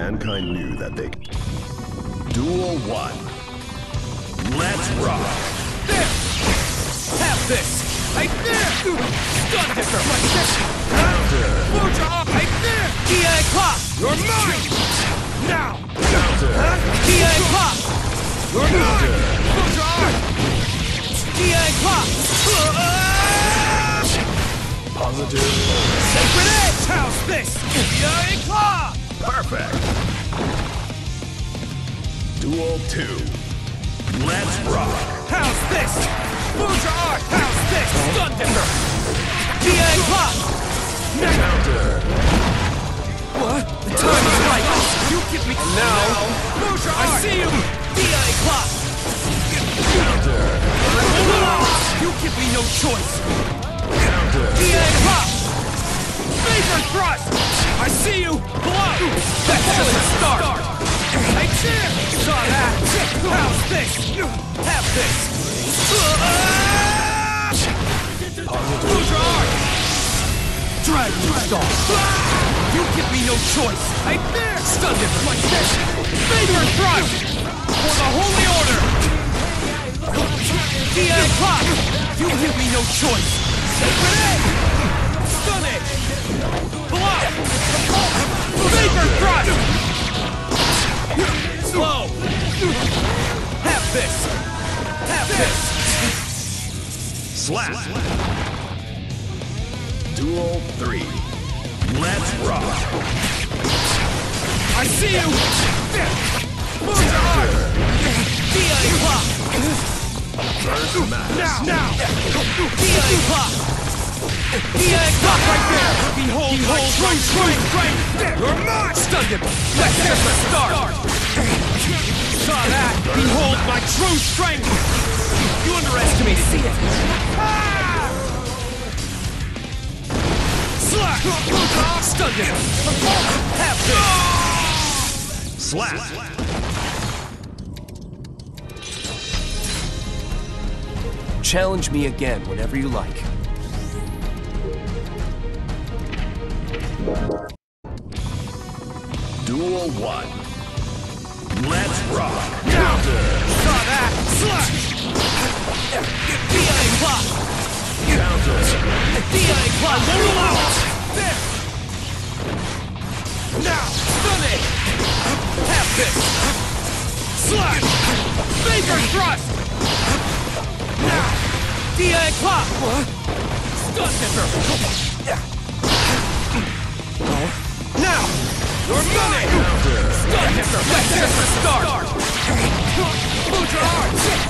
mankind knew that they. Duel 1. Let's rock! There! Have this! Right there! Stun dipper! Like this! Counter! Forge off! Right there! DA clock! You're mine! Now! Counter! DA clock! You're mine! Forge off! DA clock! Positive. Sacred Edge! How's this? Duel 2. Let's rock! How's this? Foudre Arc! How's this? Stun dipper! DA clock! Counter! What? The time is right! You give me... And now... Foudre Arc! I see you! DA clock! Counter! You give me no choice! Counter! DA clock! Vapor thrust! I see you! Blow! That's just a start! Saw that! How's this? Have this! Foudre Arc! Dragon Star! You give me no choice! Right there! Stun him like this! Vapor thrust! For the Holy Order! DA clock! You give me no choice! Sacred Edge! Stun it! Block! Vapor Slap! Duel 3. Let's rock! I see you! Move your arm! DA clock! First match. Now! Now! DA clock! DA clock right there! Behold, Behold my true strength! You're mine! Stun him! That's just the start! Saw that! Behold my true strength! You underestimated me! Ah! Slack! Stun him! Have this! Slap! Challenge me again whenever you like. Duel 1. Let's rock! Counter! Saw that! Slash! Start! Move your arms!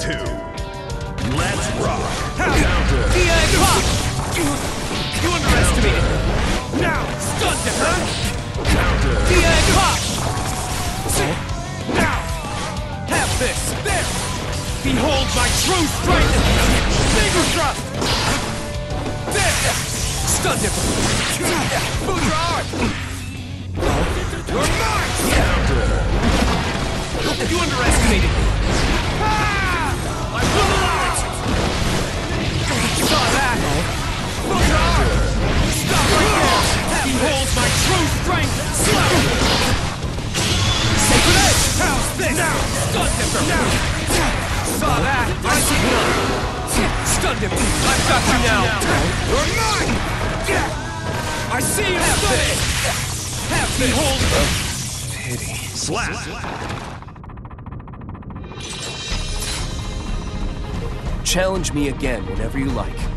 2. Let's rock! Counter! Counter! DI clock! You underestimated me! Now! Stun dipper! Counter! DI clock! Now! Have this! There! Behold my true strength! Finger thrust! There! Stun dipper! Move your arm! You're mine! You underestimated me! Ah! I've got you now! You're mine! I see you! Have this! Have this! Behold! Slap! Challenge me again whenever you like.